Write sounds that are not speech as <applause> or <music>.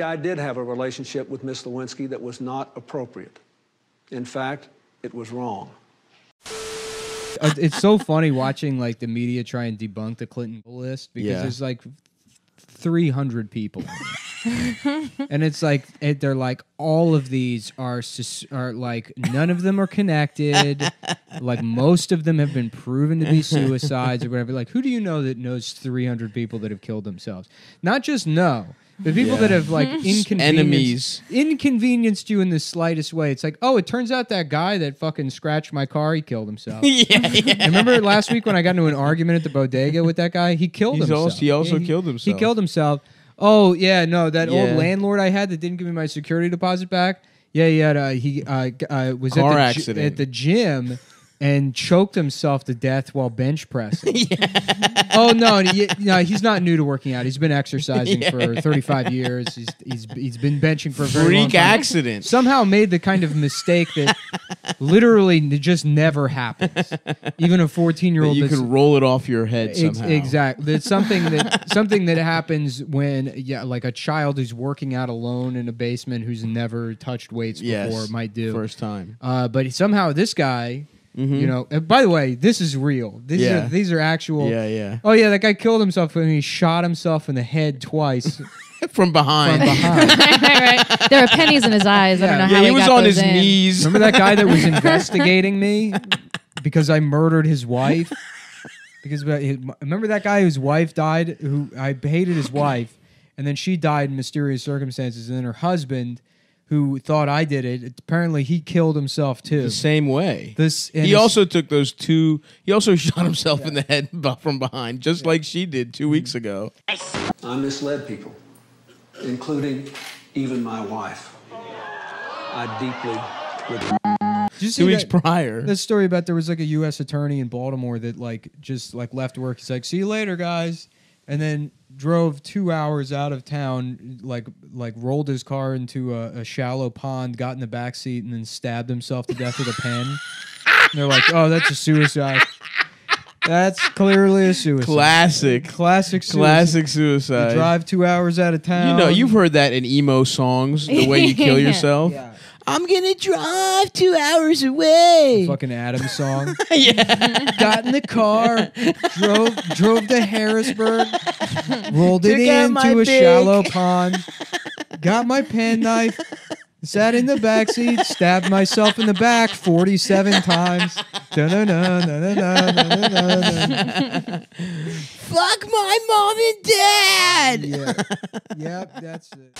I did have a relationship with Miss Lewinsky that was not appropriate. In fact, it was wrong. Uh, it's so funny watching like the media try and debunk the Clinton list because Yeah. there's like 300 people. and it's like it, they're like all of these are sus- are like none of them are connected. like most of them have been proven to be suicides or whatever. Like who do you know that knows 300 people that have killed themselves? Not just know. The people Yeah. that have like <laughs> inconvenienced, Enemies. inconvenienced you in the slightest way. It's like, oh, it turns out that guy that fucking scratched my car, he killed himself. <laughs> yeah, yeah. I remember last week when I got into an argument at the bodega with that guy. He killed He's himself. also- he also Yeah, killed He killed himself. Oh yeah, no, that Yeah. old landlord I had that didn't give me my security deposit back. Yeah, he had uh, he uh, g- uh, was Car at the, gy- accident. at the gym and choked himself to death while bench pressing. <laughs> Oh no, he, no, he's not new to working out. He's been exercising <laughs> for 35 years. He's he's he's been benching for a very long Freak accident. Somehow made the kind of mistake that <laughs> literally just never happens. Even a 14 year old, you can roll it off your head Ex- somehow. exactly. It's something that something that happens when yeah, like a child who's working out alone in a basement who's never touched weights Yes. before might do. First time. Uh, but somehow this guy, Mm-hmm. you know. And by the way, this is real. These Yeah. are these are actual. Yeah, yeah. Oh yeah, that guy killed himself when he shot himself in the head twice from <laughs> From behind. behind. right, <laughs> right, right. There were pennies in his eyes. I don't know yeah, how he, he, was got on those his in. knees. Remember that guy that was <laughs> investigating me because I murdered his wife? Because uh, remember that guy whose wife died, who I hated his wife, and then she died in mysterious circumstances, and then her husband, who thought I did it, apparently he killed himself too. the same way. This and he also took those two. He also <laughs> shot himself in the head <laughs> from behind, just like she did two mm-hmm. weeks ago. I misled people, including even my wife. I deeply regret. Did you see Two weeks that- prior. That story about there was like a U.S. attorney in Baltimore that like just like left work. He's like, "See you later, guys," and then drove two hours out of town. Like like rolled his car into a, a shallow pond, got in the back seat, and then stabbed himself to death with a pen. And they're like, "Oh, that's a suicide." That's clearly a suicide. Classic. Classic suicide. Classic You suicide. drive two hours out of town. You know, you've heard that in emo songs, the way you kill <laughs> yourself. Yeah. I'm gonna drive two hours away. fucking Adam song. <laughs> yeah. got in the car, drove drove to Harrisburg, rolled it Took out my into a pick. shallow pond, got my penknife, sat in the back seat, stabbed myself in the back 47 times. Fuck my mom and dad. Yeah. Yep, that's it.